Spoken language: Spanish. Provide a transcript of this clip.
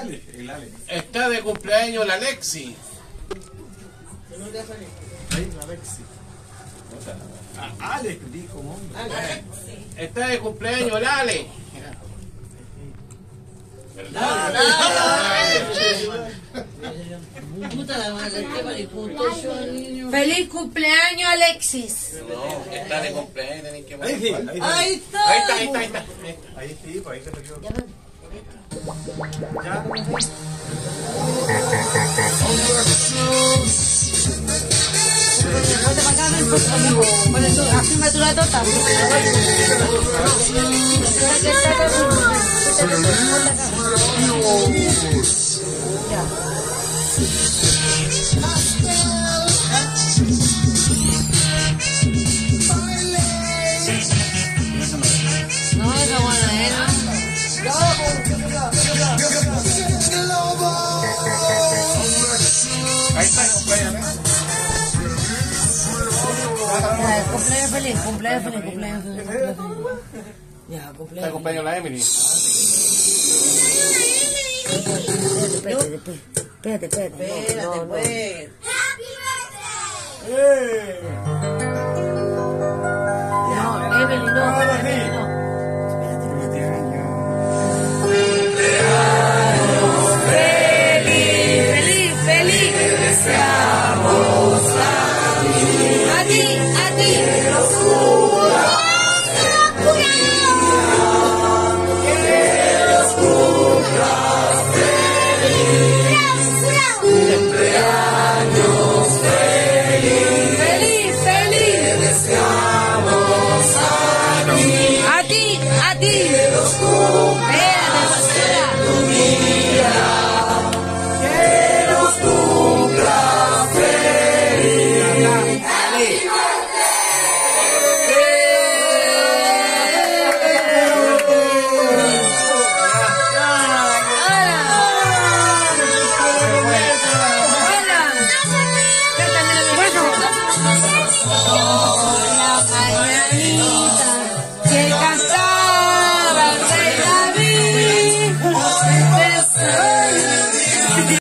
Ale, el Ale. Está de cumpleaños la Lexi. Ahí, Alexi. Ah, Alex, dijo, hombre. Está de cumpleaños el Ale. Puta la madre, qué mariputo yo, niño. Feliz cumpleaños, Alexis. No, está de cumpleaños, tienen que Ahí sí, ahí sí. Ahí está. Ahí está, ahí está, ahí está. Ahí sí, Ya, Ya, cumpleaños feliz, cumpleaños feliz, cumpleaños feliz. Ya, cumpleaños. cumpleaños la Emily. Espérate, espérate, espérate, espérate. Espérate, ti, a ti. Hola. Cántame la Hola, mañanita